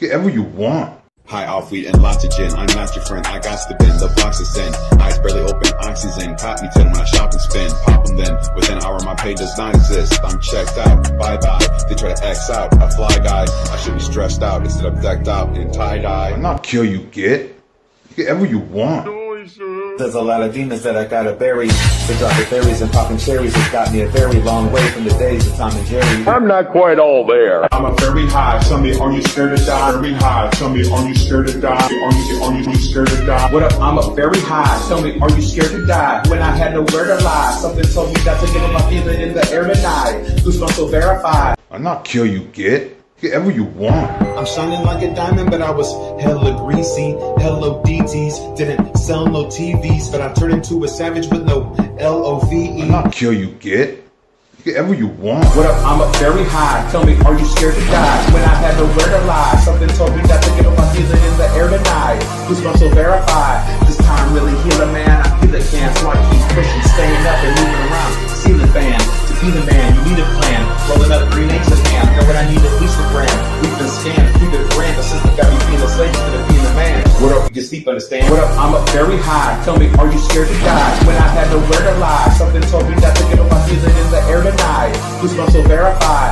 Whatever you want. High off weed and lots of gin. I'm not your friend. I got the bin. The box is in. Eyes barely open. Oxygen. Caught me 10 when I shop and spin. Pop them then. Within an hour, my pay does not exist. I'm checked out. Bye bye. They try to X out. A fly guy. I should be stressed out instead of decked out in tie dye. I'm not kill you, get. Whatever you want. There's a lot of demons that I gotta bury. The dropping berries and popping cherries has got me a very long way from the days of Tom and Jerry. I'm not quite all there. I'm a very high. Tell me, are you scared to die? Very high. Tell me, are you scared to die? Are you, are you, are you scared to die? What up? I'm a very high. Tell me, are you scared to die? When I had nowhere to lie, something told me not to give up my feeling in the air tonight. Who's Goosebumps so verified. I'm not kill you, get. Whatever you want. I'm shining like a diamond, but I was hella greasy. Hello DTs, didn't sell no TVs, but I turned into a savage with no L O V E. I'm not kill you, get. Whatever you want. What up? I'm up very high. Tell me, are you scared to die? When I had nowhere to lie, something told me not to give up my feeling in the air tonight. Goosebumps so verified. This time really heal a man. I feel it can, so I keep pushing, staying up and moving around. Ceiling fan. To be the man, you need a plan. Rolling up green eggs your sleep, understand? What up? I'm up very high. Tell me, are you scared to die? When I had nowhere to lie, something told me that the gift of my season in the air tonight. Who's Goosebumps will verify.